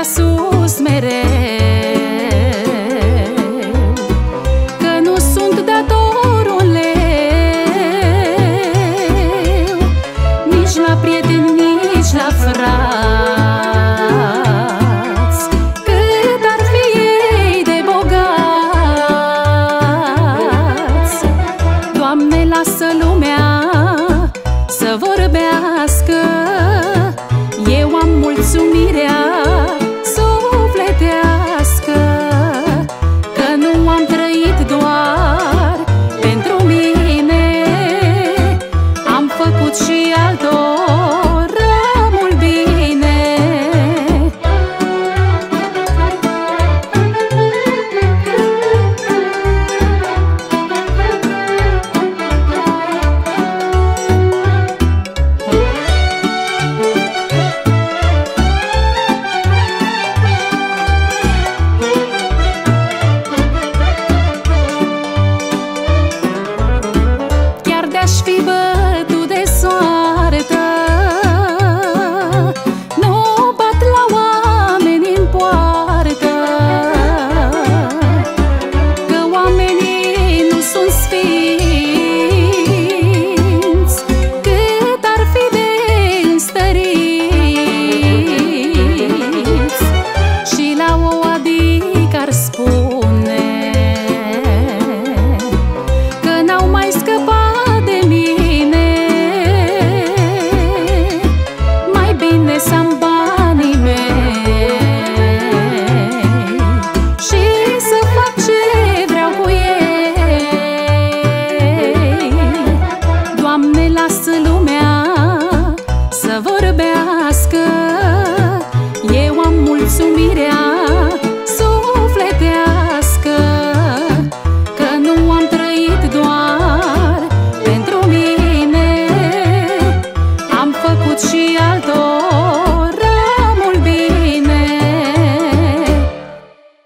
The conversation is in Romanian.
prea sus mereu Că nu sunt datorul leu Nici la prieteni, nici la frați. Cât ar fi ei de bogați? Doamne, lasă lumea să vorbească. People. în lumea să vorbească. Eu am mulțumit